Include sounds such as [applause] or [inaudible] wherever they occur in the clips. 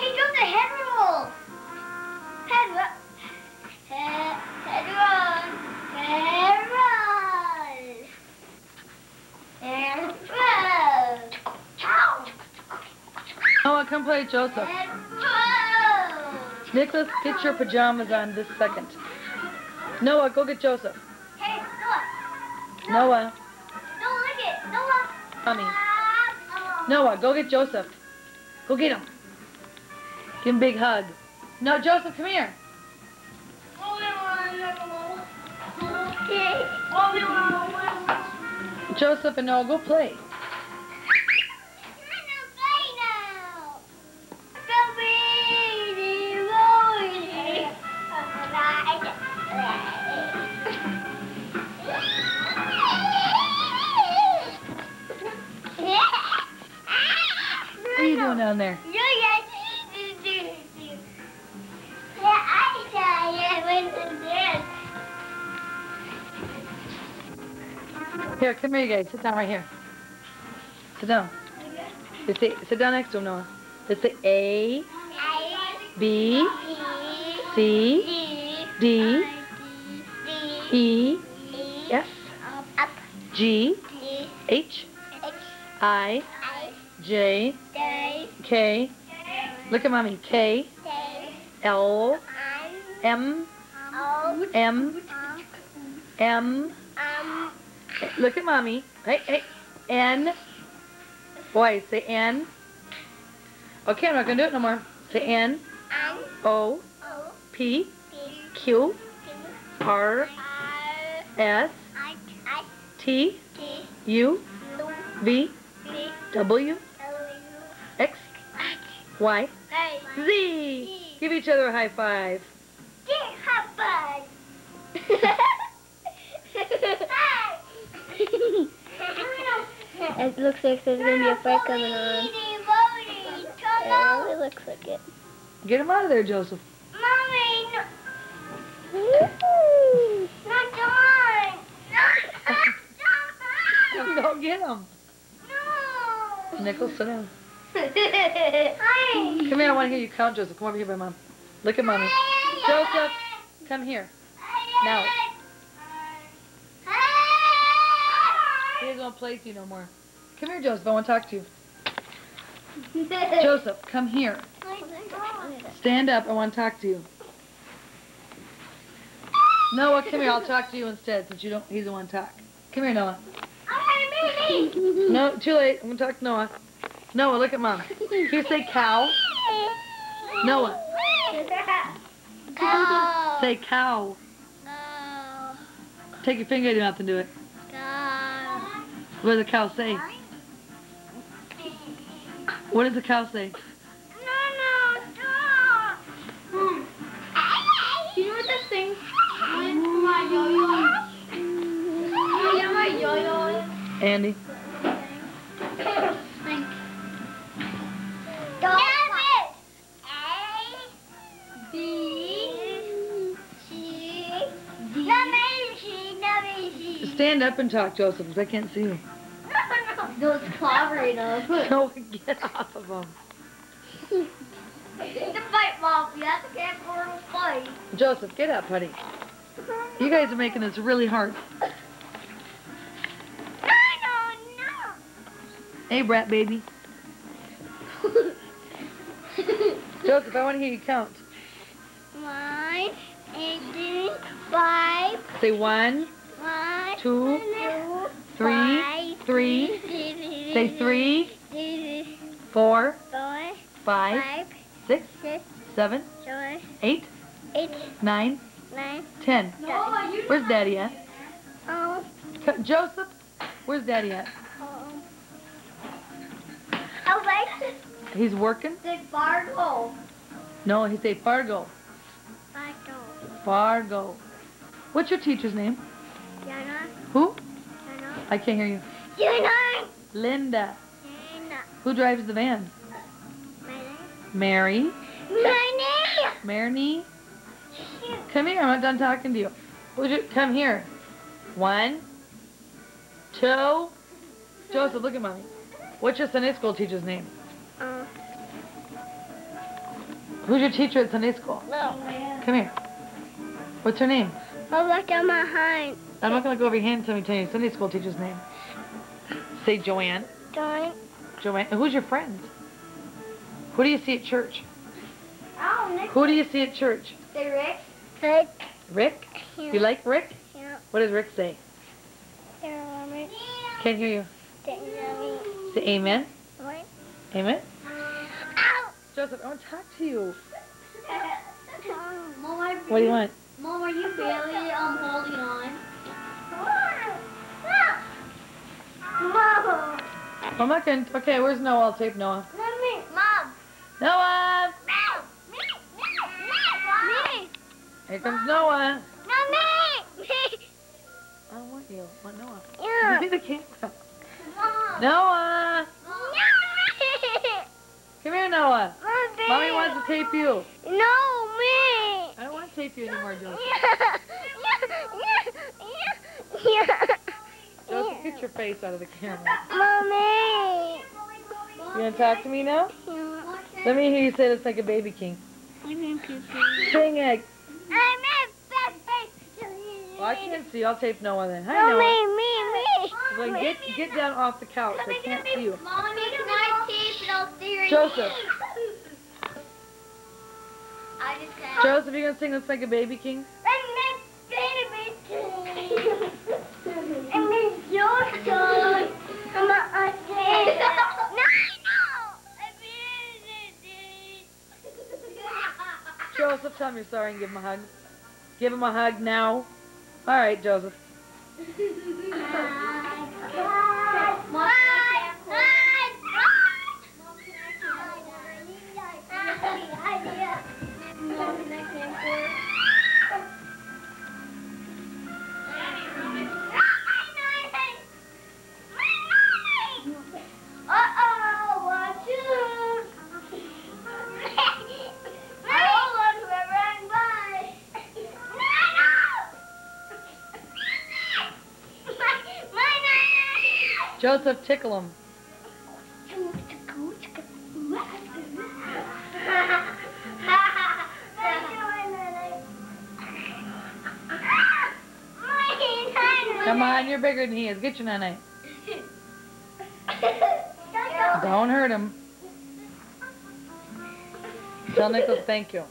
The head roll. Head roll. Head, head roll. Head roll. Head roll. Ow. Noah, come play Joseph. Head roll. Nicholas, get your pajamas on this second. Noah, go get Joseph. Hey, Noah. Noah, Noah, look it. Noah. Mommy. Ah, Noah, go get Joseph. Go get him. Give him a big hug. No, Joseph, come here. Joseph and Noah, go play. What are you doing down there? Here, come here, guys. Sit down right here. Sit down. They say, sit down next to him, Noah. They say A, B, C, D, E, F, G, H, I, J, K. Look at mommy. K, L, M, M, M. Look at mommy. Hey, hey. N. Boys, say N. Okay, I'm not gonna do it no more. Say N, O, P, Q, R, S, T, U, V, W, X, Y, Z. Give each other a high five. high five. [laughs] It looks like there's gonna be a fight coming on. It really looks like it. Get him out of there, Joseph. Mommy, [laughs] no. Not done. Not Go get him. No. Nichols, sit down. Hi. Come here, I want to hear you count, Joseph. Come over here by mom. Look at mommy. Joseph, come here. Now. He doesn't want to play with you no more. Come here, Joseph. I want to talk to you. [laughs] Joseph, come here. Stand up. I want to talk to you. Noah, come here. I'll talk to you instead since you don't. He's the one to talk. Come here, Noah. Me. No, too late. I'm going to talk to Noah. Noah, look at mom. Can you say cow? Noah, Go. say cow. Go. Take your finger in your mouth and do it. Go. What does the cow say? What does the cow say? No, no, stop. You know what this thing? My yo-yo. You know my yo-yo? Andy. Think. Stop it. A. B. C. D. Number C. Number C. Stand up and talk, Joseph, because I can't see you. Those clobbering up. [laughs] No, get off of him. The fight, Mom. You have to get for the fight. Joseph, get up, buddy. You guys are making this really hard. No, no, no. Hey, brat baby. [laughs] Joseph, I want to hear you count. One, eight, five, Say one, one, Two, two, three, five, three. Say three, four, four, five, five, six, six, seven, eight, eight, nine, nine, ten. Where's Daddy at? Oh, Joseph, where's Daddy at? oh. He's working? the Fargo. No, he say Fargo. Fargo. Fargo. What's your teacher's name? Yana, Who? Yana, I can't hear you. Yana, Linda. Who drives the van? Mary. Mary. My Come here. I'm not done talking to you. Would you come here? One, two. Joseph, look at mommy. What's your Sunday school teacher's name? Uh, Who's your teacher at Sunday school? No. Come here. What's her name? Oh, look at my hand. I'm not going to go over your hand until tell you Sunday school teacher's name. Say Joanne. Don't. Joanne. Who's your friends? Who do you see at church? Oh, Nick. Who do you see at church? Say Rick. Rick. Rick? Yeah. You like Rick? Yeah. What does Rick say? Yeah, Rick. Can't hear you. Say amen. What? Amen. Ow! Joseph, I want to talk to you. [laughs] Mom, What do you want? Mom, are you barely um holding on? Mom. I'm not going to. Okay, where's Noah? I'll tape Noah. Mommy. Mom. Noah! Mom. Me. Me. Me. Here comes Noah. Mommy. Me. [laughs] I don't want you. I want Noah. Yeah. Give me the camera. Mom. Noah! No, Come here, Noah. me. Mommy wants to tape you. No, me. I don't want to tape you anymore, Joseph. [laughs] Joseph, get your face out of the camera. Mommy. You gonna talk to me now? Let me hear you say this like a baby king. Sing it. Well, I can't see. I'll tape Noah then. Hi, Noah. me, me, me. Well, get get down off the couch. I can't see you. Mommy, can I tape it? I'll stay right Joseph. I just. Joseph, you gonna sing this like a baby king? Tell him you're sorry and give him a hug. Give him a hug now. All right, Joseph. Joseph, tickle him. Come on, you're bigger than he is. Get your nanny. Don't hurt him. Tell Nicholas thank you.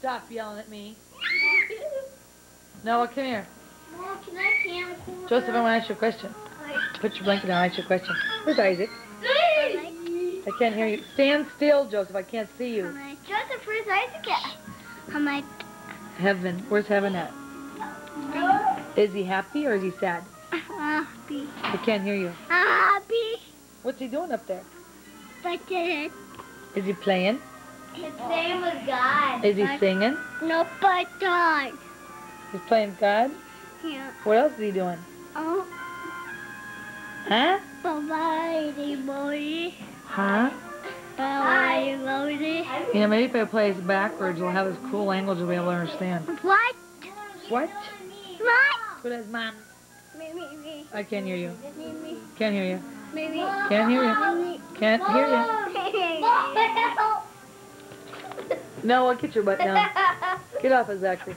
Stop yelling at me. Noah, come here. Mom, can I camcorder? Joseph, I want to ask you a question. Put your blanket down. I'll ask you a question. Where's Isaac? I can't hear you. Stand still, Joseph. I can't see you. Joseph, where's Isaac at? I'm like, Heaven. Where's heaven at? Is he happy or is he sad? happy. I can't hear you. Happy. What's he doing up there? But it. Is he playing? His name was God. Is he singing? No, but God. He's playing God? Yeah. What else is he doing? Oh, Huh? bye-bye, boy. Huh? Bye-bye, boy. You know, maybe if I play this backwards, we'll have this cool language we'll be able to understand. What? What? What? What is mom? Me, me, me, I can't hear you. me, me, Can't hear you. me, me. Can't hear you. Can't hear you. [laughs] Noah, get your butt down. Get off of Zachary.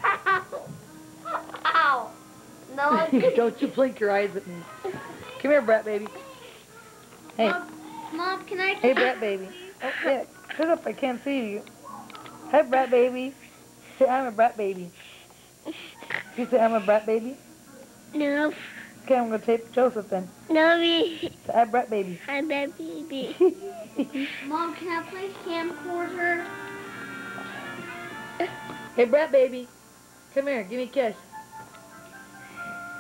[laughs] Don't you blink your eyes at me. Come here, Brett, baby. Hey, Mom, can I hey, Brett, baby. Oh, yeah. Shut up, I can't see you. Hi, Brett, baby. Say, I'm a Brett baby. You say, I'm a Brett baby? No, Okay, I'm going to tape Joseph then. no, me. Say, hi, Brett, baby. I'm a baby. [laughs] Mom, can I play camcorder? hey, Brett, baby. Come here, give me a kiss.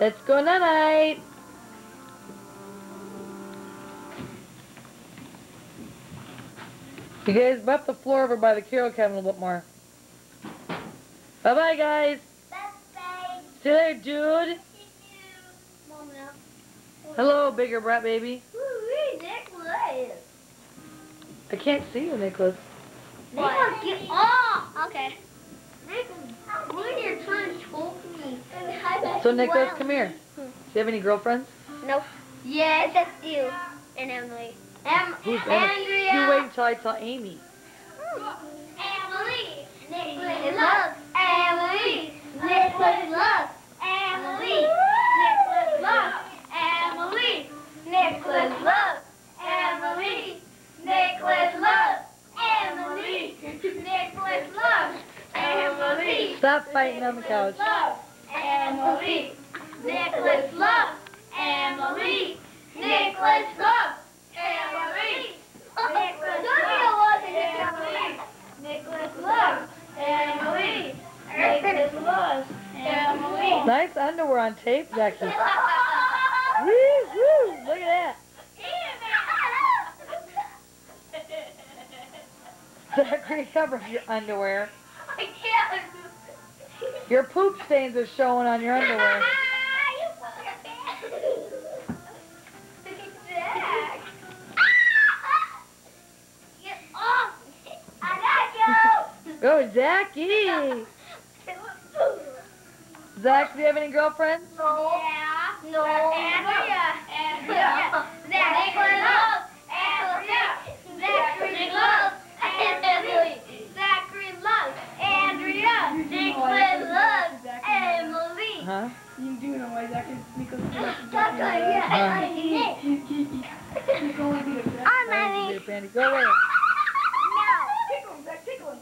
Let's go night-night. You guys buff the floor over by the Carol cabin a little bit more. Bye-bye, guys. Bye-bye. See you later, dude. Hello, bigger brat baby. Ooh, Nicholas. I can't see you, Nicholas. Nicholas, get off. Okay. Nicholas, So, Nicholas, come here. Hmm. Do you have any girlfriends? Nope. Yes. That's you and Emily. Em- Who's Andrea. You wait until I tell Amy. Hmm. Emily. Nicholas loves Emily. Nicholas loves Emily. Nicholas loves Emily. Nicholas loves Emily. Nicholas loves Emily. Nicholas loves Emily. Stop fighting on the couch. Emily. Nicholas loves Emily. Nicholas loves Emily. Nicholas loves Emily. Nicholas loves Emily. Nicholas loves Emily. Nice underwear on tape, Jackie. [laughs] Woo, woo, look at that. Zachary, [laughs] cover your underwear. I can't. Your poop stains are showing on your underwear. Get off! I Oh, Zachy. got you! Zach, do you have any girlfriends? No. Yeah. No. Andrea. Andrea. Zachary Zach is Nicholas Zachary, yeah. I'm Thank you, Brandy. Go away. No. Tickle him, Zach, tickle him.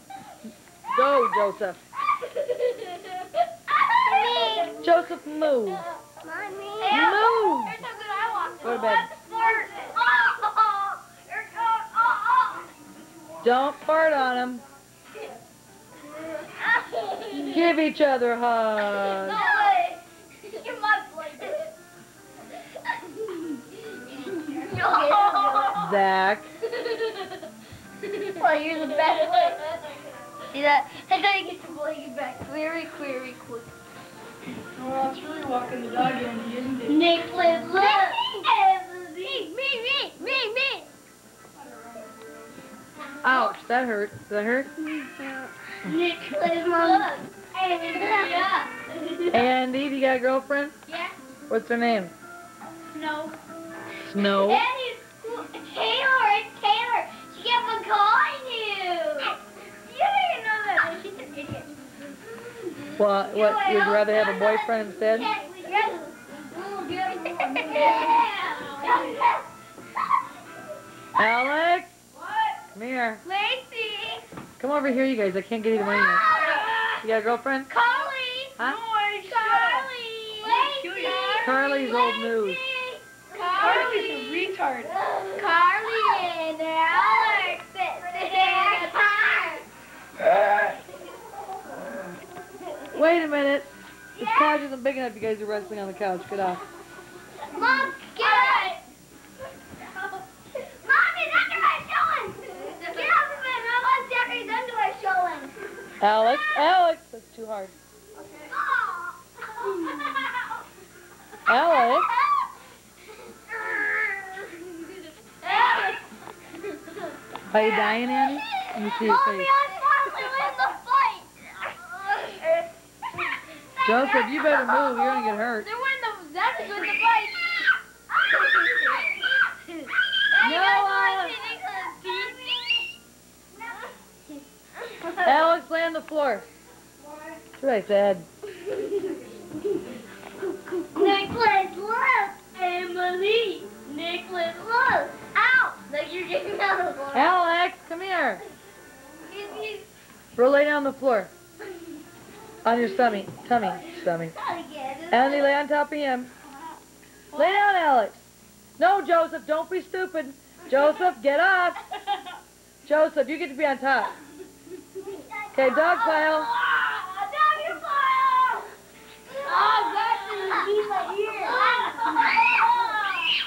Go, Joseph. Me. Joseph, move. Mommy. Move. Here's something I want. Go to bed. Oh, you're going. Oh, oh, Don't fart on him. oh. Give each other a No. [laughs] Zach. Well, you're the best. See that? I gotta get the blanket back very, very quick. Well, it's really walking the dog, Andy, isn't it? Nicholas loves Emily. Me, me, me, me. Ouch, that hurt. Does that hurt? Nicholas loves Andrea. Andy, do you got a girlfriend? Yeah. What's her name? No. Snow. Eddie, Taylor, it's Taylor. She kept on calling you. You didn't know that. She's an idiot. Well, what, would you rather have a boyfriend instead? [laughs] Alex, What? come here. Lacey. Come over here, you guys. I can't get either one of you. You got a girlfriend? Carly. Huh? Carly. Lacey. Carly's old news. Carly's Carly. a retard. Carly and Alex at the same time. Wait a minute. This couch isn't big enough. You guys are wrestling on the couch. Get off. Mom, get up! Mommy, underwear showing! Get off of it! I want underwear showing! Alex, Alex. That's too hard. Okay. Alex. Are you dying, Annie? Let me see your face. I finally win the fight! Joseph, you better move. You're gonna get hurt. They win the, Zach is the fight! Noah! Uh, Alex, lay on the floor. That's what I said. Nicholas loves Emily. Nicholas loves. Alex, come here. Bro, lay down on the floor. On your stomach. Tummy. It. Andy, lay on top of him. Lay down, Alex. No, Joseph, don't be stupid. Joseph, get up. Joseph, you get to be on top. Okay, dog pile. Ah, doggy pile! Oh, that's gonna be my ear.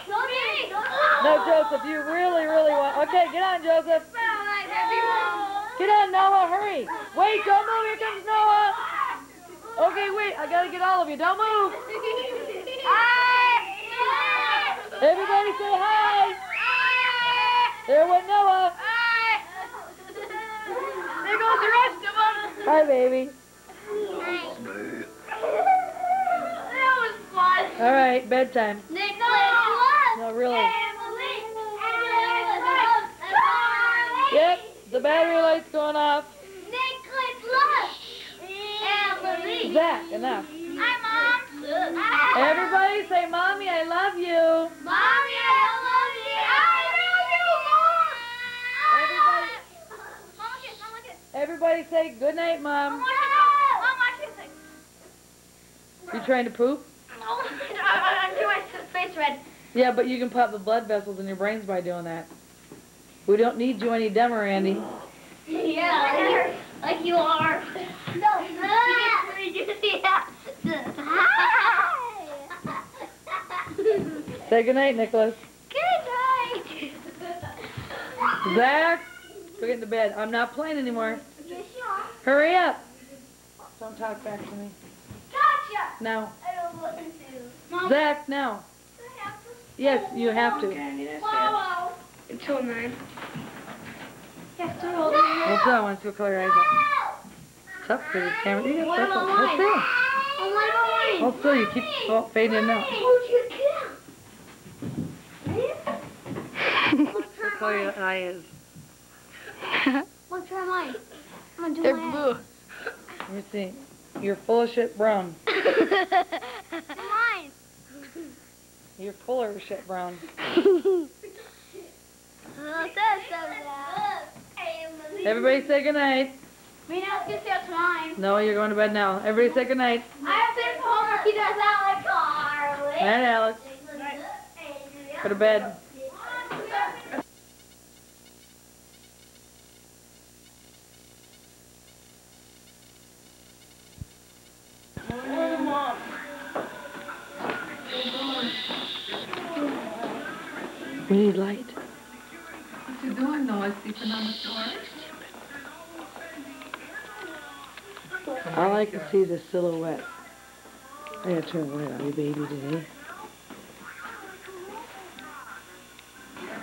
Don't me. No, Joseph, you really, really want. Okay, get on, Joseph. Get on, Noah, hurry. Wait, don't move. Here comes Noah. Okay, wait, I gotta get all of you. Don't move. Hi! Everybody say hi. There went Noah. There goes the rest of them. Hi, baby. That was fun. All right, bedtime. No, really. Emily. Emily loves Carly. Yep, The battery light's going off. Nicholas, look. Emily. Zach, enough. Hi, Mom. Everybody say, Mommy, I love you. Mommy, I love you. I love you, Mom. Everybody- Mama kiss, Mama kiss. Everybody say, good night, Mom, Mom. watch it. Mom, watch this. You trying to poop? No, I- [laughs] I'm doing my face red. Yeah, but you can pop the blood vessels in your brains by doing that. We don't need you any dumber, Andy. Yeah, like, like you are. No. Say good night, Nicholas. Good night. Zach, go get into bed. I'm not playing anymore. Yes, you are. Hurry up. Don't talk back to me. Gotcha. Now. I don't want to. Mom, Zach, now. I have to Yes, you have to. swallow. Until nine. You have to hold Hold still. I want to see what color your eyes are. It's up for the camera. You got circles. Hold still. Oh, Hold still. You keep oh, fading in and out. What color your eye is? Let's try mine. I'm gonna do They're my blue. Let me see. You're full of shit brown. [laughs] mine. You're full of shit brown. [laughs] Everybody say good night. Me now, let's get out to mine. No, you're going to bed now. Everybody say good night. I have to finish the homework. He does that like Carly. Good night, Alex. Go to bed. We need light. What you doing, Noah? Sleeping on the floor? I like to see the silhouette. I gotta turn the light on you, baby, today.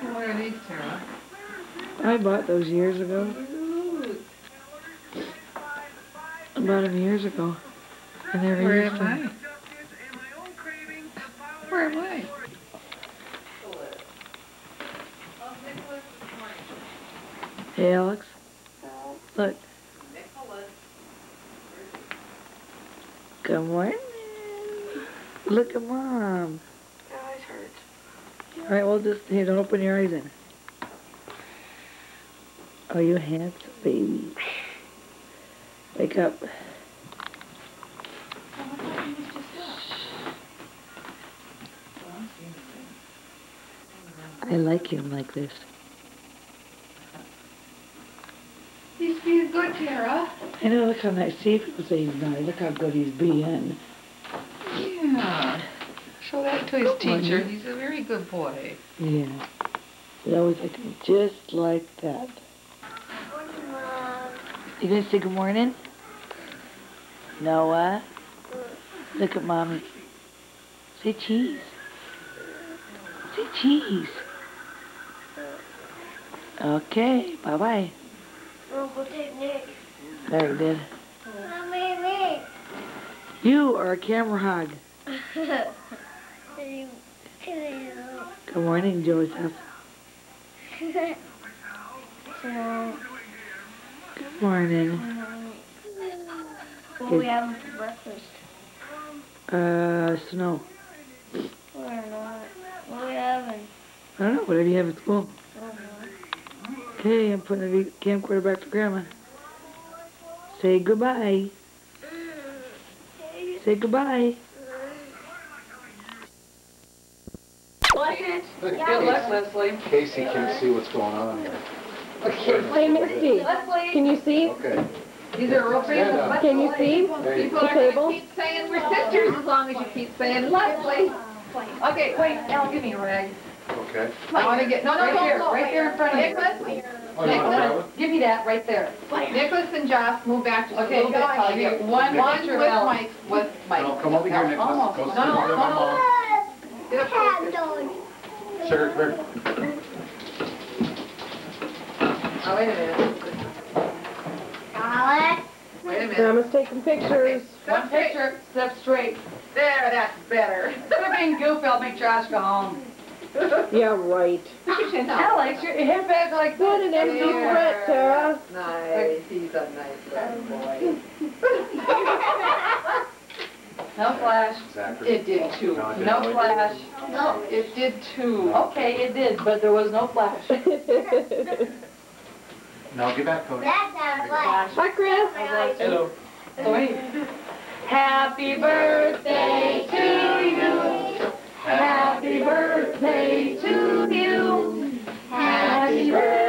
What are these, Tara? I bought those years ago. I bought them years ago. I never Where used am them. I? Where am I? Hey, Alex. Look. Good morning. Look at mom. My eyes hurt. All right, well, just here, don't open your eyes in. Oh, you handsome baby. Wake up. I like him like this. He's being good, Tara. I know, look how nice. See if you say he's nice. Look how good he's being. Yeah. Show that to his Good teacher. morning. He's a very good boy. Yeah. They always like him just like that. You gonna say good morning? Noah? Look at mommy. Say cheese. Say cheese. Okay, bye bye. Uncle take Nick. There he did. Mommy, Nick. You are a camera hog. [laughs] Good morning, Joseph. Good morning. What are we having for breakfast? Uh, snow. We're not. What are we having? I don't know, whatever you have at school. I don't know. Okay, I'm putting the camcorder back to Grandma. Say goodbye. Say goodbye. Good luck, Leslie. Casey can see what's going on here. Hey, Misty, can you see? Okay. These are real Stand up. Can you see? There you People go. are gonna keep saying we're sisters as long as you keep saying Leslie. Okay, wait, Al, give me a rag. Okay. I wanna get, no, no, right here, right there in front of you. Nicholas, Oh, you want to grab Nicholas, give me that, right there. Nicholas and Josh, move back just a little bit. I'll get one Okay. picture with Mike, with Mike. No, come over here, Nicholas. Almost. Go No, sit no, with no, my no. mom. Get up closer. Sugar, come here. Oh, wait a minute, Alex. wait a minute. Grandma's taking pictures. One picture, step straight. There, that's better. Instead of being goofy, I'll make Josh go home. Yeah, right. Alex, your hair back like What an empty There. threat, Tara. Nice, he's a nice little boy. [laughs] No flash. Zachary. It did too. No, it didn't. No flash. No, it did too. Okay, it did, but there was no flash. [laughs] No, get back, Cody. That's not flash. Hi, Chris. Hello. Wait. Happy birthday to you. Happy birthday to you. Happy birthday,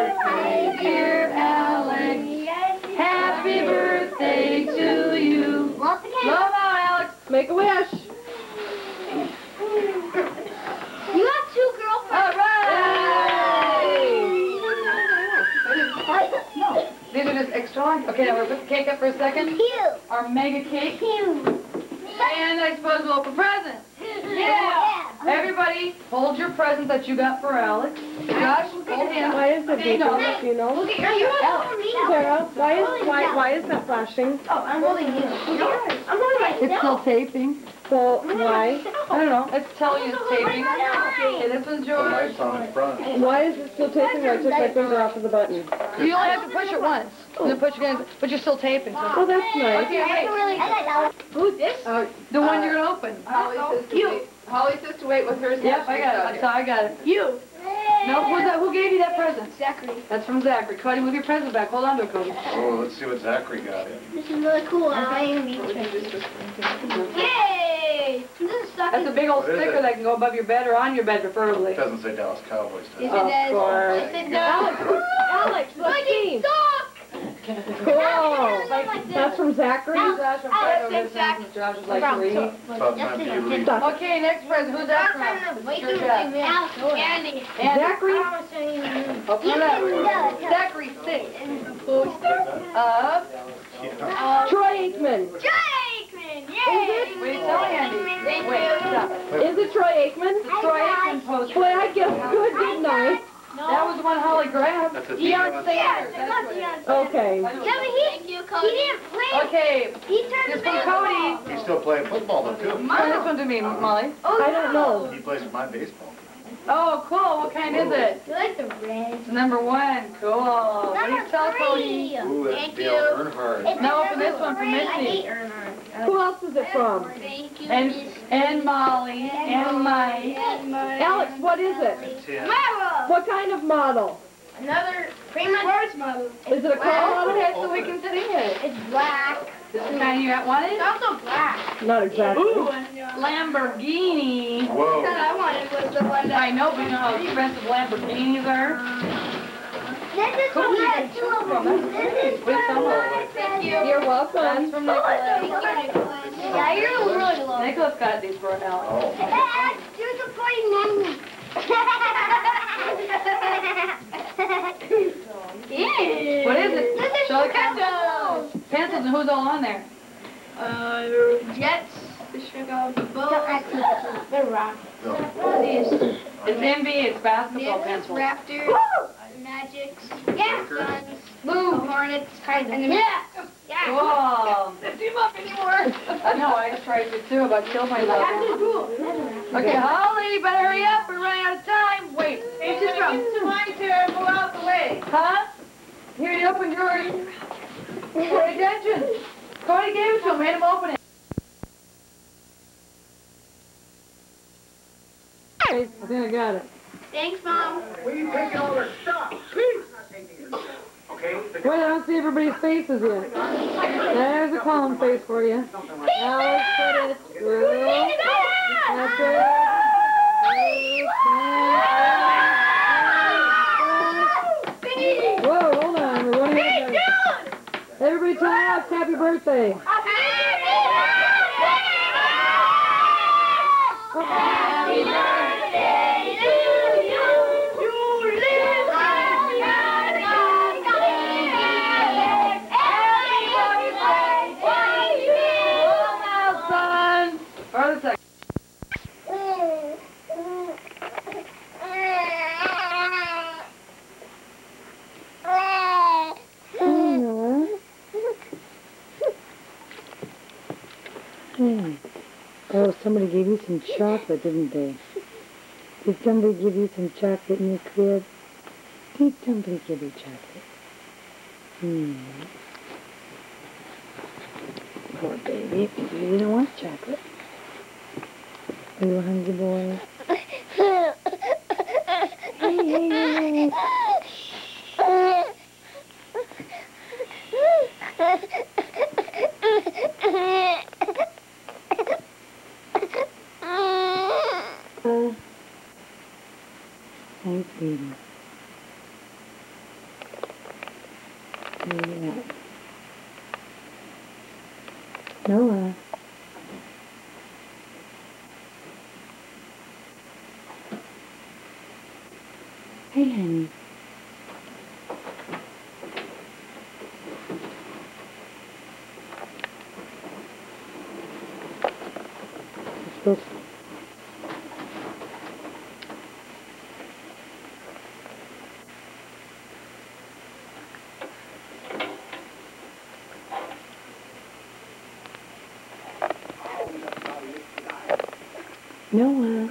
wish. you have two girlfriends. All right. No, these are just extra long. Okay, now we're put the cake up for a second. Cute. Our mega cake. Cute. And I suppose we'll open presents. [laughs] Yeah. Everybody, hold your present that you got for Alex. Josh, hold him. Why is it Okay, no. beeping, do you know? Look at you. Tara, why is, why, why is that flashing? Oh, I'm holding you. I'm holding myself. It's still taping. So, why? I don't know. It's telling you it's taping. Okay, this one's The yours. lights on in front. Why is it still taping? I took my finger off of the button. You only have to push it once. And then push again, but you're still taping. So. Oh, that's nice. Okay, wait. Who's this? Uh, The one you're gonna open. Holly says to wait. Holly says to wait with hers. Yep, I got it. I saw. I got it. You. No, who's that? Who gave you that present? Zachary. That's from Zachary. Cody, move your present back. Hold on to it, Cody. Oh, let's see what Zachary got in. This is really cool. I'm Yay! This is That's a big old What is sticker that can go above your bed or on your bed, preferably. It doesn't say Dallas Cowboys, does Yes, it? it Of does. course. Yes, it does. Alex, let's see. Stop! Cool. That's from Zachary? Oh, Josh, I'm sorry, over Josh is like three. About time for you to read. Stop. Okay, next present. Who's that from? Sure, Jeff. Andy. Zachary? open it up. Zachary six. Of Troy Aikman. Jakeman! Yay! Wait, tell Andy. Thank Wait, you. stop. Is it Troy Aikman? Troy Aikman poster. Boy, I guessed good, didn't I? That was the one Holly grabbed. That's a Deion Deion. Sanders. Yes, That's love what- Deion. Okay. Yeah, but he, Thank you, Cody. he didn't play. Okay, He turned this the from. Cody. He's still playing football though, too. Send this one to me, Molly. Oh, I don't know. He plays my baseball. Oh, cool. What kind is it? You like the red. It's number one. Cool. What do you tell Cody? Ooh, that's Thank Dale you. Earnhardt. Now open this one for I Missy. hate Earnhardt. Who else is it from? Thank you, And Miss. and Molly and Mike. And my- Alex, what is it? And Tim. Mara! What kind of model? Another pretty much sports model. Is it a car model? okay, so we can sit in it. It's black. This is the kind you got wanted? It's also black. Not exactly. Lamborghini. Whoa. That I wanted was the one that. I know, but you know how expensive Lamborghinis are? This is from that two of them. This is With from. someone. Thank you. You're That's welcome. from Nicholas. you, Yeah, you're really oh. low. Nicholas got these for Alex. Oh. Dad, do supporting menu. [laughs] What is it? This is Show the pencils. Pencils and who's all on there? Uh, Jets, the Chicago Bulls, the Rock. No. These It's NBA, it's basketball Knicks, pencils. Raptors, Magics, yeah, Suns, Boom, Hornets, kind of. Yeah, yeah. Cool. [laughs] Don't team up anymore. I know, I tried to too, but killed my myself. Okay, Holly, better hurry up, we're running out of time. Wait. It's just from. It's my turn, go out the way. Huh? Here, you open yours. Pay attention. Cody gave it to him, made him open it. I think I got it. Thanks, Mom. Will you take all the stuff? Please. Okay? Wait, I don't see everybody's faces yet. There's a clown face for you. Alex, put it through. That's it. Tell Alex happy birthday. Happy birthday somebody gave you some chocolate, didn't they? Did somebody give you some chocolate in your crib? Did somebody give you chocolate? Hmm. Poor baby, you didn't want chocolate. Are you a hungry boy? Hey, hey, hey, Uh, thanks, baby. Where you at? Noah. Hey, honey. You're supposed Noah.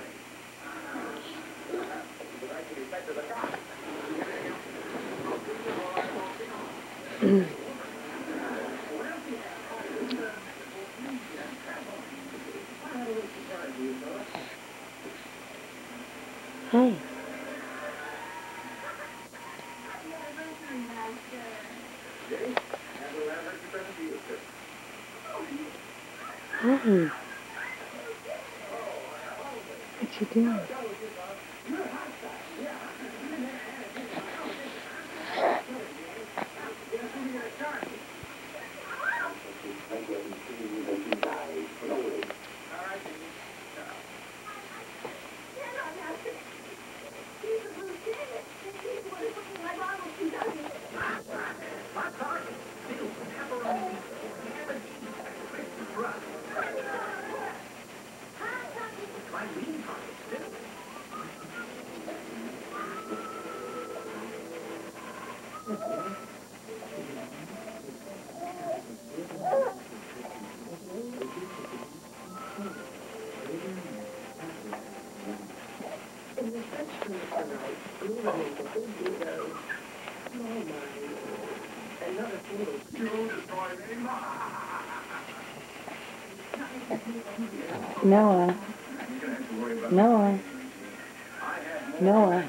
Hi. What you doing? Noah. Noah. Noah.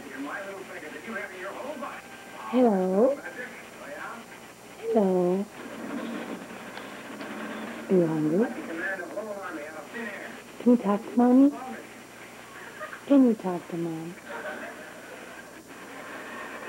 Hello. Hello. Are you hungry? Can you talk to mommy? Can you talk to mom?